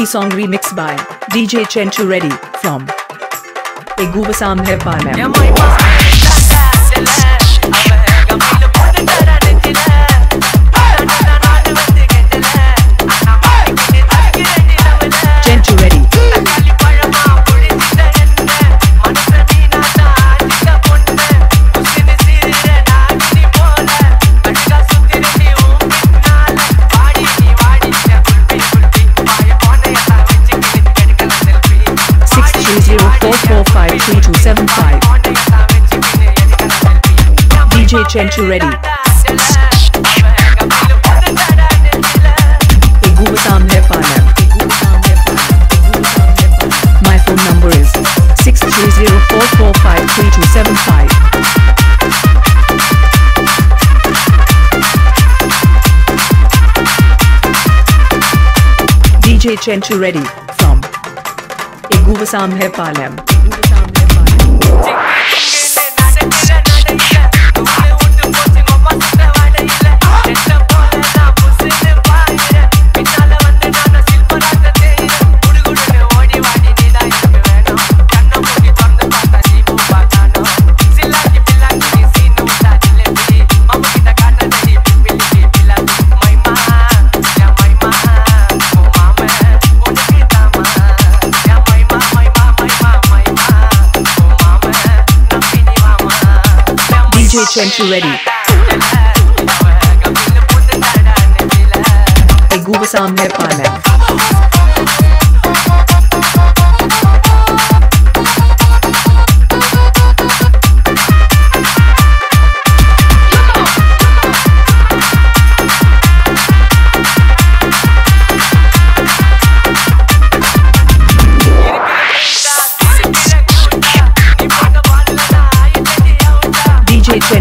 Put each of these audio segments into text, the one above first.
E song remixed by DJ Chenchu Reddy from Eguvasam Hepalam. 5275. DJ Chenchu Reddy. My phone number is 6304453275. DJ Chenchu Reddy. from Iguvasam Hepalam. Chenchu Reddy. Eguvasam Hepalam.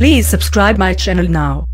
Please subscribe my channel now.